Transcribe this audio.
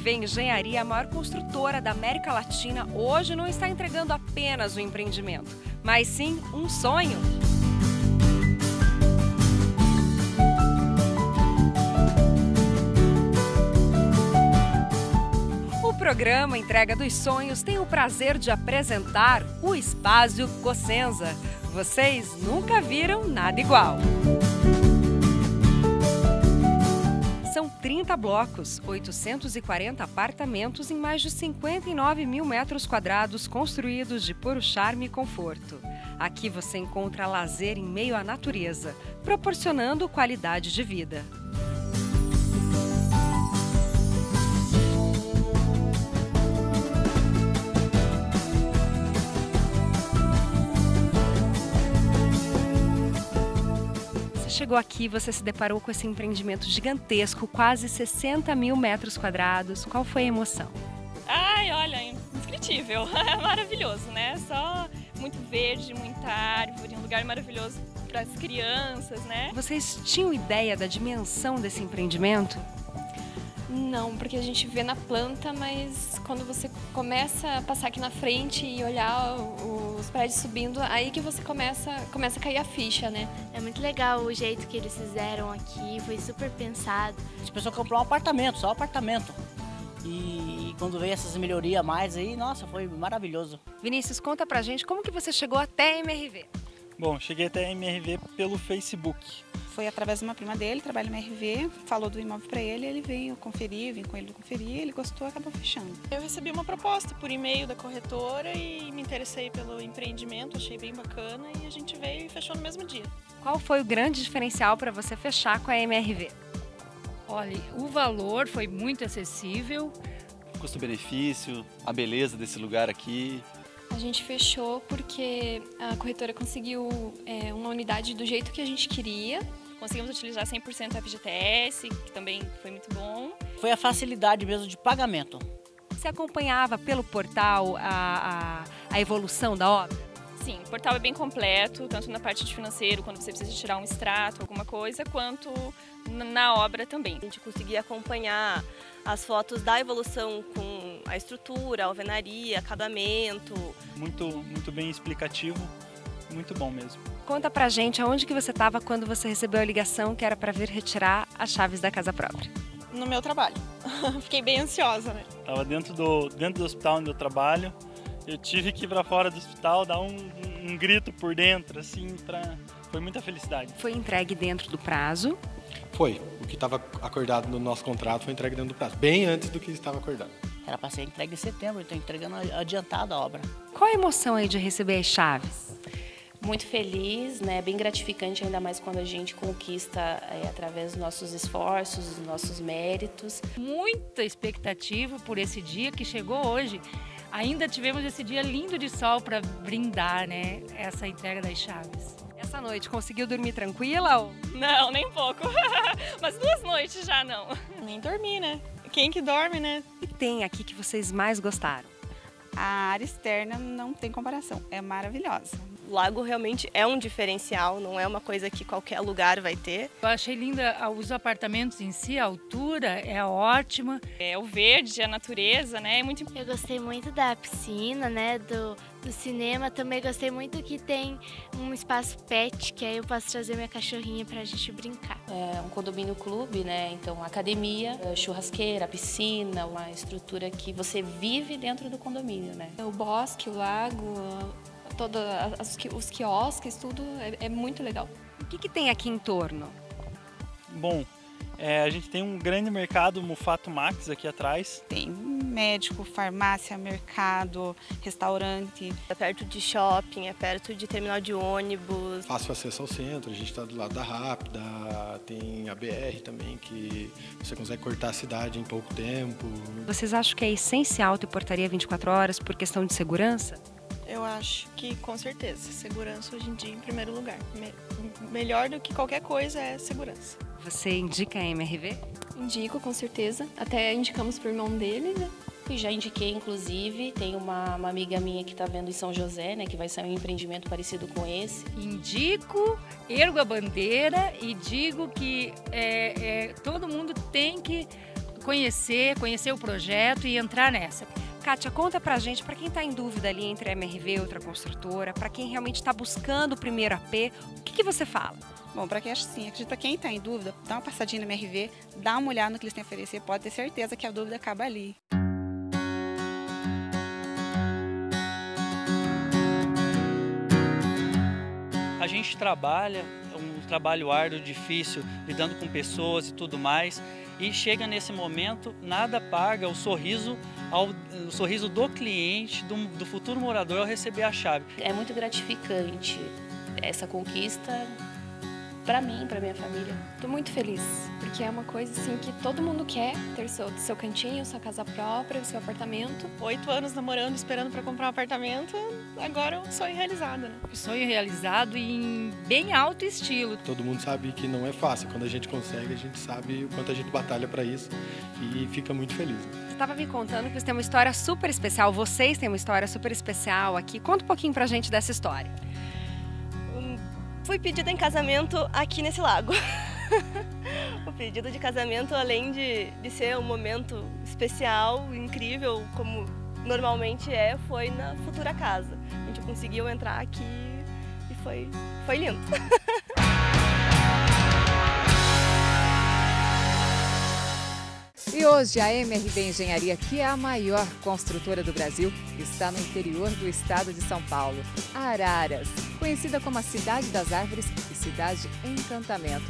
MRV Engenharia, a maior construtora da América Latina, hoje não está entregando apenas um empreendimento, mas sim um sonho. O programa Entrega dos Sonhos tem o prazer de apresentar o Espaço Cossenza. Vocês nunca viram nada igual. São 30 blocos, 840 apartamentos em mais de 59 mil metros quadrados construídos de puro charme e conforto. Aqui você encontra lazer em meio à natureza, proporcionando qualidade de vida. Chegou aqui, você se deparou com esse empreendimento gigantesco, quase 60 mil metros quadrados. Qual foi a emoção? Ai, olha, indescritível. maravilhoso, né? Só muito verde, muita árvore, um lugar maravilhoso para as crianças, né? Vocês tinham ideia da dimensão desse empreendimento? Não, porque a gente vê na planta, mas quando você começa a passar aqui na frente e olhar os prédios subindo, aí que você começa, começa a cair a ficha, né? É muito legal o jeito que eles fizeram aqui, foi super pensado. As pessoas comprou um apartamento, só um apartamento. E quando veio essas melhorias a mais aí, nossa, foi maravilhoso. Vinícius, conta pra gente como que você chegou até a MRV. Bom, cheguei até a MRV pelo Facebook. Foi através de uma prima dele, trabalha no MRV, falou do imóvel para ele, ele veio conferir, vim com ele conferir, ele gostou, acabou fechando. Eu recebi uma proposta por e-mail da corretora e me interessei pelo empreendimento, achei bem bacana e a gente veio e fechou no mesmo dia. Qual foi o grande diferencial para você fechar com a MRV? Olha, o valor foi muito acessível. Custo-benefício, a beleza desse lugar aqui, a gente fechou porque a corretora conseguiu é, uma unidade do jeito que a gente queria. Conseguimos utilizar 100% FGTS, que também foi muito bom. Foi a facilidade mesmo de pagamento. Você acompanhava pelo portal a, a, a evolução da obra? Sim, o portal é bem completo, tanto na parte de financeiro, quando você precisa tirar um extrato, alguma coisa, quanto na obra também. A gente conseguia acompanhar as fotos da evolução com a estrutura, a alvenaria, acabamento. Muito, muito bem explicativo, muito bom mesmo. Conta pra gente aonde que você estava quando você recebeu a ligação que era para vir retirar as chaves da casa própria. No meu trabalho. Fiquei bem ansiosa, né? Tava dentro do, dentro do hospital onde eu trabalho. Eu tive que ir para fora do hospital dar um, um, um grito por dentro, assim, pra... foi muita felicidade. Foi entregue dentro do prazo? Foi. O que estava acordado no nosso contrato foi entregue dentro do prazo, bem antes do que estava acordado. Era para ser entregue em setembro, estou entregando adiantado a obra. Qual a emoção aí de receber as chaves? Muito feliz, né? Bem gratificante, ainda mais quando a gente conquista é, através dos nossos esforços, dos nossos méritos. Muita expectativa por esse dia que chegou hoje. Ainda tivemos esse dia lindo de sol para brindar, né? Essa entrega das chaves. Essa noite conseguiu dormir tranquila? Ou... Não, nem pouco. Mas duas noites já não. Nem dormi, né? Quem que dorme, né? E tem aqui que vocês mais gostaram? A área externa não tem comparação, é maravilhosa. O lago realmente é um diferencial, não é uma coisa que qualquer lugar vai ter. Eu achei linda os apartamentos em si, a altura é ótima. É o verde, a natureza, né? É muito Eu gostei muito da piscina, né, do, do cinema. Também gostei muito que tem um espaço pet, que aí eu posso trazer minha cachorrinha pra gente brincar. É um condomínio clube, né? Então academia, churrasqueira, piscina, uma estrutura que você vive dentro do condomínio, né? O bosque, o lago, todos os quiosques, tudo é, é muito legal. O que, que tem aqui em torno? Bom, é, a gente tem um grande mercado Mufato Max aqui atrás. Tem médico, farmácia, mercado, restaurante. É perto de shopping, é perto de terminal de ônibus. Fácil acesso ao centro, a gente está do lado da Rápida, tem a BR também, que você consegue cortar a cidade em pouco tempo. Vocês acham que é essencial ter portaria 24 horas por questão de segurança? Eu acho que com certeza. Segurança hoje em dia em primeiro lugar. Me melhor do que qualquer coisa é segurança. Você indica a MRV? Indico, com certeza. Até indicamos pro irmão dele, né? E já indiquei, inclusive, tem uma, uma amiga minha que está vendo em São José, né? Que vai ser um empreendimento parecido com esse. Indico, ergo a bandeira e digo que é, é, todo mundo tem que conhecer, conhecer o projeto e entrar nessa. Kátia, conta pra gente, para quem está em dúvida ali entre a MRV e outra construtora, para quem realmente está buscando o primeiro AP, o que, que você fala? Bom, para quem assim, acredito para quem está em dúvida, dá uma passadinha no MRV, dá uma olhada no que eles têm a oferecer, pode ter certeza que a dúvida acaba ali. A gente trabalha um trabalho árduo, difícil, lidando com pessoas e tudo mais, e chega nesse momento, nada paga o sorriso ao, o sorriso do cliente, do, do futuro morador ao receber a chave. É muito gratificante essa conquista para mim, para minha família. Tô muito feliz, porque é uma coisa assim que todo mundo quer, ter seu, seu cantinho, sua casa própria, seu apartamento. Oito anos namorando, esperando para comprar um apartamento, agora é um sonho realizado, né? Sonho realizado em bem alto estilo. Todo mundo sabe que não é fácil. Quando a gente consegue, a gente sabe o quanto a gente batalha para isso e fica muito feliz. Né? Você estava me contando que você tem uma história super especial, vocês têm uma história super especial aqui. Conta um pouquinho pra gente dessa história fui pedida em casamento aqui nesse lago. pedido de casamento, além de, de ser um momento especial, incrível, como normalmente é, foi na futura casa. A gente conseguiu entrar aqui e foi, foi lindo. E hoje a MRV Engenharia, que é a maior construtora do Brasil, está no interior do estado de São Paulo, Araras, conhecida como a Cidade das Árvores e Cidade Encantamento.